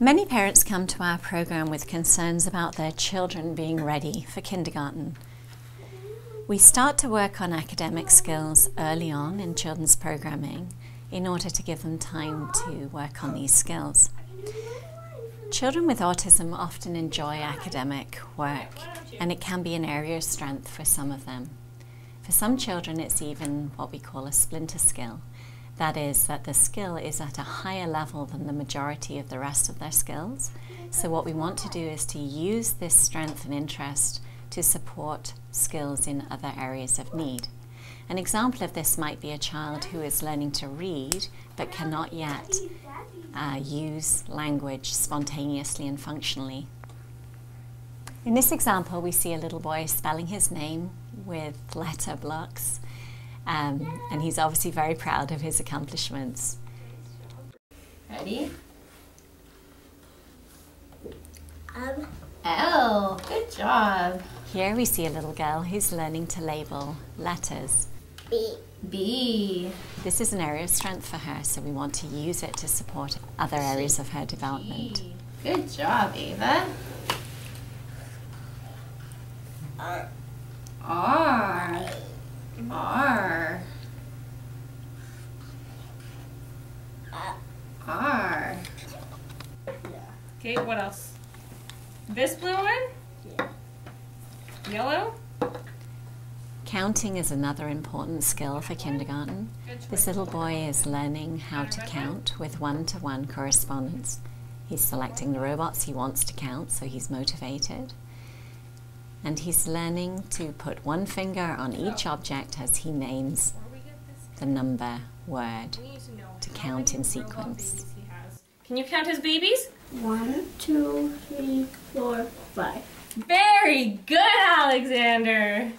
Many parents come to our program with concerns about their children being ready for kindergarten. We start to work on academic skills early on in children's programming in order to give them time to work on these skills. Children with autism often enjoy academic work and it can be an area of strength for some of them. For some children it's even what we call a splinter skill. That is that the skill is at a higher level than the majority of the rest of their skills. So what we want to do is to use this strength and interest to support skills in other areas of need. An example of this might be a child who is learning to read but cannot yet uh, use language spontaneously and functionally. In this example, we see a little boy spelling his name with letter blocks, um, and he's obviously very proud of his accomplishments. Ready? Um, L. Good job. Here we see a little girl who's learning to label letters. B. B. This is an area of strength for her, so we want to use it to support other areas of her development. Good job, Ava. R. R. R. R. Yeah. Okay, what else? This blue one? Yeah. Yellow? Counting is another important skill for kindergarten. This little boy is learning how to count with one to one correspondence. He's selecting the robots he wants to count, so he's motivated. And he's learning to put one finger on each object as he names Before we get this, the number word. to know To how count in sequence. babies he has. Can you count his babies? One, two, three, four, five. Very good, Alexander.